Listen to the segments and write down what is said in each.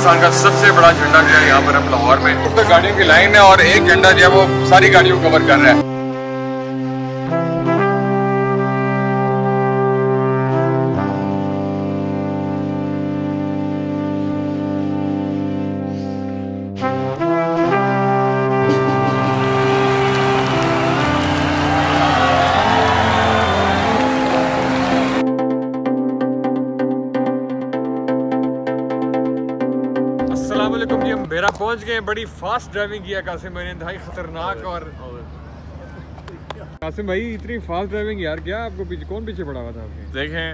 पाकिस्तान का सबसे बड़ा झंडा जो है यहाँ पर हम लाहौर में। तो गाड़ियों की लाइन है और एक झंडा जो है वो सारी गाड़ियों को कवर कर रहा है। वालेकुम जी। हम बेरा पहुँच गए बड़ी फास्ट ड्राइविंग किया कासिम भाई ने। इंतहाई खतरनाक और कासिम भाई इतनी फास्ट ड्राइविंग यार क्या आपको पीछे कौन पीछे पड़ा हुआ था आपके? देखें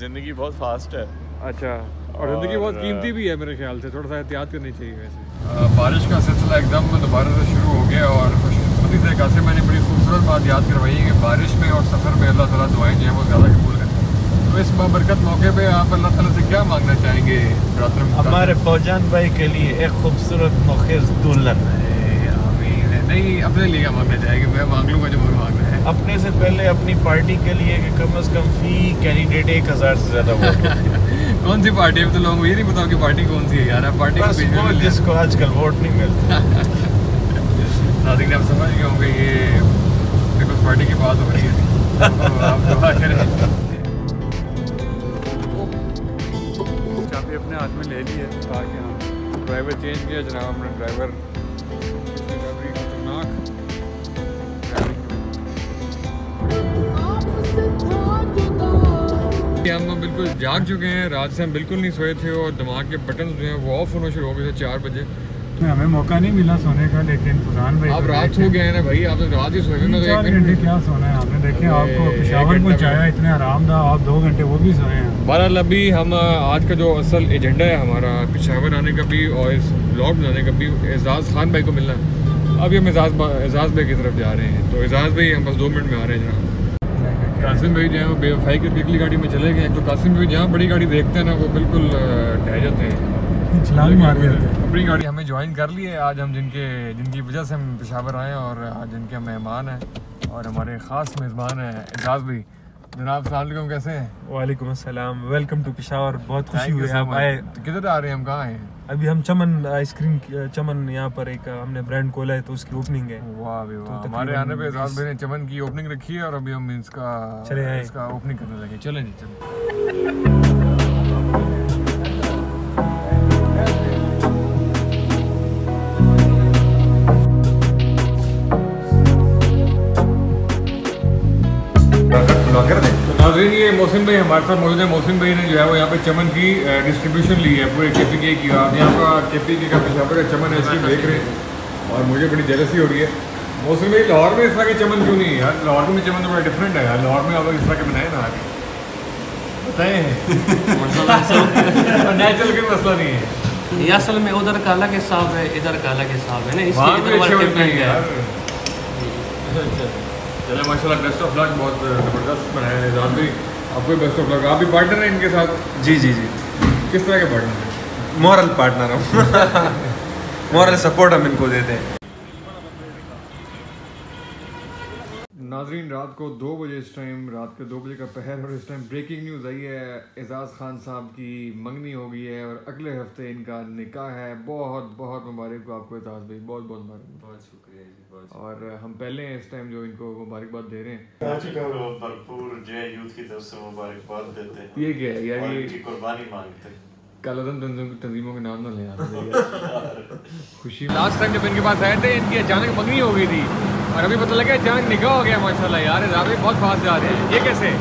ज़िंदगी बहुत फास्ट है। अच्छा और ज़िंदगी बहुत कीमती भी है मेरे ख्याल से थोड़ा सा एहतियात करनी चाहिए वैसे। बारिश का सिलसिला एकदम दोबारा से शुरू हो गया और खुशकिस्मती से कासिम मैंने बड़ी खूबसूरत बात याद करवाई है कि बारिश में और सफ़र में अल्लाह ताला दुआएँ जो हैं वो ज़्यादा कबूल करें। तो इस बरकत मौके पे आप अल्लाह ताला से क्या मांगना चाहेंगे? हमारे फौजान भाई के लिए एक खूबसूरत मुखिस दुल्हन। नहीं अपने लिए क्या मांगना चाहेंगे मैं मांग लूँगा जो मुझे मांगना है। अपने से पहले अपनी पार्टी के लिए कि कम से कम फ़ी कैंडिडेट एक हज़ार से ज़्यादा हो। कौन सी पार्टी है? तो लोगों ये नहीं पता कि पार्टी कौन सी है यार। पार्टी बस वो जिसको आजकल वोट नहीं मिलता। नादिक आप समझ गए होंगे ये पीपल्स पार्टी की बात हो रही है। तो आप दुआ करें। चाबी अपने हाथ में ले ली है ताकि हम ड्राइवर चेंज किया जनाब हमने ड्राइवर खतरनाक। हम बिल्कुल जाग चुके हैं रात से हम बिल्कुल नहीं सोए थे और दिमाग के बटन जो हैं वो ऑफ़ होना शुरू हो गए थे चार बजे। हमें मौका नहीं मिला सोने का लेकिन फरहान भाई आप रात देखे- सो गए ना भाई आप तो रात ही सोए मैं तो चार घंटे क्या सोना है? आपने देखे आपको पिशावर पहुँचाया इतने आरामदाह आप दो घंटे वो भी सोए हैं। बहरहाल अभी हम आज का जो असल एजेंडा है हमारा पिशावर आने का भी और इस ब्लॉग बनाने का भी एजाज खान भाई को मिलना है। अभी हम एजाज एजाज भाई की तरफ़ जा रहे हैं। तो एजाज भाई हम बस दो मिनट में आ रहे हैं जनाब कासिम भाई जो है वो बेवफाई की पिछली गाड़ी में चले गए तो कासिम भाई जहाँ बड़ी गाड़ी देखते हैं ना वो बिल्कुल ढह जाते हैं। छलांग मार गए अपनी गाड़ी हमें ज्वाइन कर ली है। आज हम जिनके जिनकी वजह से हम पेशावर आए और आज जिनके मेहमान हैं और हमारे ख़ास मेज़बान हैं एजाज भाई। जनाब सलाम कैसे हैं? वालेकुम अस्सलाम। वेलकम टू पिशावर बहुत खुशी हुई आप आए। तो किधर आ रहे हैं? हम कहाँ हैं? अभी हम चमन आइसक्रीम चमन यहाँ पर एक हमने ब्रांड खोला है तो उसकी ओपनिंग है। वाह भी वाह। तो हमारे आने पे एजाज भाई ने चमन की ओपनिंग रखी है और अभी हम इसका चले इसका ओपनिंग करने लगे। चलें जी चलें। नाजरीन ये मौसम भाई हमारे साथ मौजूद है। मौसम भाई ने जो है वो यहाँ पे चमन की डिस्ट्रीब्यूशन ली है पूरे के पी के की। आप यहाँ पर के पी के का पेशावर का चमन आइसक्रीम देख रहे हैं। और मुझे बड़ी जेलसी हो रही है। मौसम भाई लाहौर में इस तरह के चमन क्यों नहीं है यार? लाहौर में चमन तो बड़ा डिफरेंट है यार। लाहौर में आप लोग इस तरह के बनाए ना आगे। बताएँ। नेचुरल कोई मसला नहीं है। ये असल में उधर का अलग हिसाब है इधर का अलग हिसाब है ना? इसलिए इधर है। यार। अच्छा अच्छा। चले माशा बेस्ट ऑफ़ लक बहुत ज़बरदस्त बनाया निज़ाम भी। आपको बेस्ट ऑफ़ लक आप भी पार्टनर हैं इनके साथ? जी जी जी। किस तरह के पार्टनर हैं? मॉरल पार्टनर हम। मॉरल सपोर्ट हम इनको देते हैं। नाजरीन रात को दो बजे इस टाइम रात के दो बजे का पहर और इस टाइम ब्रेकिंग न्यूज़ आई है। एजाज खान साहब की मंगनी हो गई है और अगले हफ़्ते इनका निकाह है। बहुत बहुत मुबारक हो आपको एजाज भाई। बहुत बहुत मुबारक बहुत शुक्रिया जी बहुत और हम पहले हैं इस टाइम जो इनको मुबारकबाद दे रहे हैं। भरपूर जो है यूथ की तरफ़ से मुबारकबाद देते हैं। ये क्या है यार ये कुर्बानी मांगते हैं। कालादम तंजीम तंजीमों के नाम ना ले खुशी लास्ट टाइम जब इनके पास आए थे इनकी अचानक मंगनी हो गई थी। और अभी पता लगा अचानक निकाह हो गया माशाल्लाह यार राबे बहुत फास्ट जा रहे हैं। ये कैसे?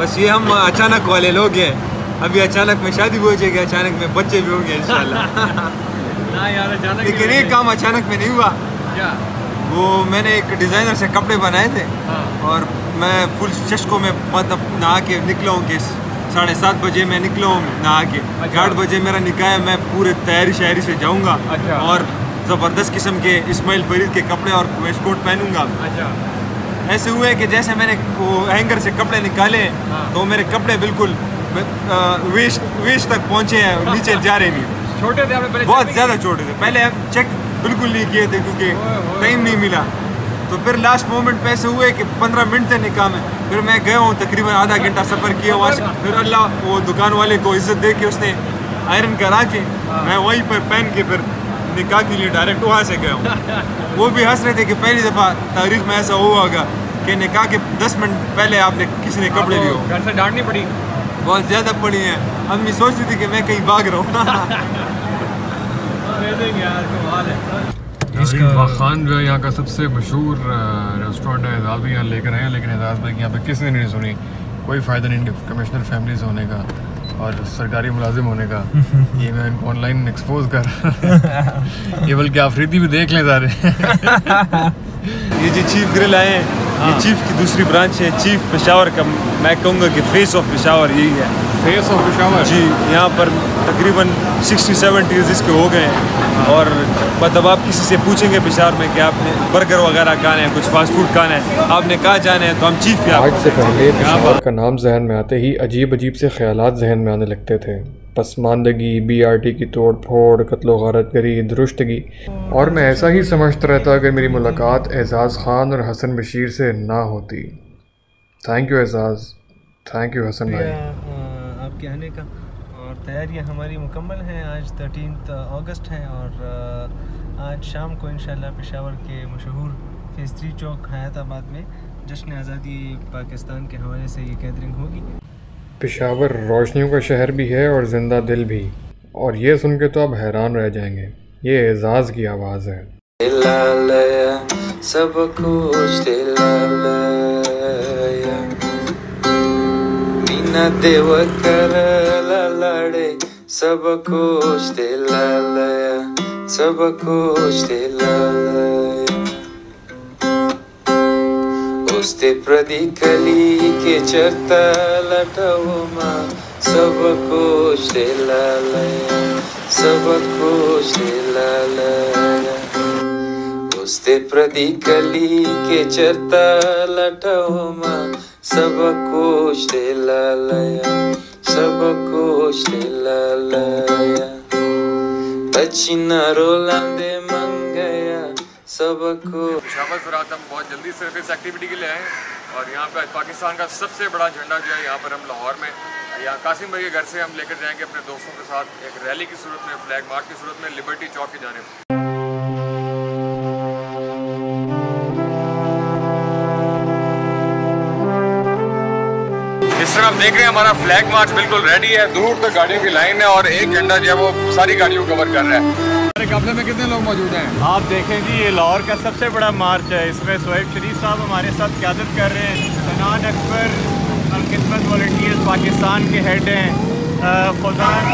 बस ये हम अचानक वाले लोग हैं। अभी अचानक में शादी भी हो जाएगी अचानक में बच्चे भी होंगे इंशाल्लाह। ना यार अचानक लेकिन ये हो काम अचानक में नहीं हुआ। क्या? वो मैंने एक डिज़ाइनर से कपड़े बनाए थे। हाँ। और मैं फुल चश्कों में मतलब नहा के निकला हूँ कि साढ़े सात बजे मैं निकला हूँ नहा के अच्छा। आठ बजे मेरा निकाह है मैं पूरे तैयारी शायरी से जाऊँगा अच्छा। और ज़बरदस्त किस्म के इस्माइल फरीद के कपड़े और वेस्ट कोट पहनूँगा अच्छा ऐसे हुए कि जैसे मैंने वो हैंगर से कपड़े निकाले हाँ। तो मेरे कपड़े बिल्कुल वेस्ट वेस्ट तक पहुँचे हैं और नीचे जा रहे नहीं छोटे थे बहुत ज़्यादा छोटे थे पहले हम चेक बिल्कुल नहीं किए थे क्योंकि। टाइम नहीं मिला तो फिर लास्ट मोमेंट पे ऐसे हुए कि पंद्रह मिनट थे निकाह में फिर मैं गया हूँ तकरीबन आधा घंटा सफ़र किया वहाँ से। फिर अल्लाह वो दुकान वाले को इज़्ज़त दे के उसने आयरन करा के मैं वहीं पर पहन के फिर निकाह के लिए डायरेक्ट वहाँ से गया हूँ। वो भी हंस रहे थे कि पहली दफ़ा तारीख में ऐसा हुआ होगा कि निकाह के दस मिनट पहले आपने किसी ने कपड़े लिए हो। घर से डांटनी पड़ी। बहुत ज़्यादा पड़ी है। अम्मी सोच रही थी कि मैं कहीं भाग रहा हूँ। इसका खान जो है यहाँ का सबसे मशहूर रेस्टोरेंट है एजाज भी यहाँ लेकर आए हैं लेकिन एजाज भाई की यहाँ पे किसी ने नहीं सुनी? कोई फ़ायदा नहीं कमिश्नर फैमिली से होने का और सरकारी मुलाजिम होने का। ये मैं इनको ऑनलाइन एक्सपोज कर ये बल्कि आफरीदी भी देख लें सारे। ये जी चीफ ग्रिल आए हैं। ये चीफ की दूसरी ब्रांच है चीफ पेशावर का मैं कहूँगा कि फेस ऑफ़ पेशावर यही है। फेस ऑफ़ पिशावर जी यहाँ पर तकरीबन 60 70 ईयर्स इसके हो गए हैं। और मतलब आप किसी से पूछेंगे पेशावर में कि आपने बर्गर वगैरह खाने हैं कुछ फास्ट फ़ूड खाना है आपने कहा जाना है? तो हम चीफ के आज से पहले पेशावर का नाम जहन में आते ही अजीब अजीब से ख्याल जहन में आने लगते थे। पसमानदगी बी आर टी की तोड़ फोड़ कत्लो गारतगरी दुरुस्तगी। और मैं ऐसा ही समझता रहता अगर मेरी मुलाकात एजाज़ ख़ान और हसन बशीर से ना होती। Thank you Ejaz. Thank you Hasan भाई। आपके आने का। और तैयारियाँ हमारी मुकम्मल हैं। आज थर्टीन अगस्त है और आज शाम को इंशाल्लाह पेशावर के मशहूर फेस थ्री चौक हयाताबाद में जश्न आज़ादी पाकिस्तान के हवाले से ये गैदरिंग होगी। पेशावर रोशनियों का शहर भी है और ज़िंदा दिल भी। और ये सुन के तो आप हैरान रह जाएँगे। ये एजाज़ की आवाज़ है। सब कुछ बिना देव कर लड़े सब कुछ दिलालया सब कुछ दिलालया उस्ते प्रदीकली के चरता सब कुछ दिलालया सब कुछ दिलालया उस्ते प्रदीकली के चरता सब कुछ दिलालया सब कुछ दिलालया बचिना रोलांदे मंगया सब कुछ। पेशावर फिरात हम बहुत जल्दी सिर्फ़ इस एक्टिविटी के लिए आए और यहाँ पे पाकिस्तान का सबसे बड़ा झंडा जो है, यहाँ पर हम लाहौर में, यहाँ कासिम भाई के घर से हम लेकर जाएँगे अपने दोस्तों के साथ एक रैली की सूरत में फ्लैग मार्च की सूरत में लिबर्टी चौक की जाने इस तरह आप देख रहे हैं हमारा फ्लैग मार्च बिल्कुल रेडी है। दूर तक गाड़ियों की लाइन है और एक झंडा जो है वो सारी गाड़ियों को कवर कर रहा है। हमारे काफले में कितने लोग मौजूद हैं? आप देखें जी ये लाहौर का सबसे बड़ा मार्च है। इसमें सोहेब शरीफ साहब हमारे साथ क्यादत कर रहे हैं। सनान अकबर अलकिस्मत वॉल्टियर्स पाकिस्तान के हेड हैं। अ, फौजान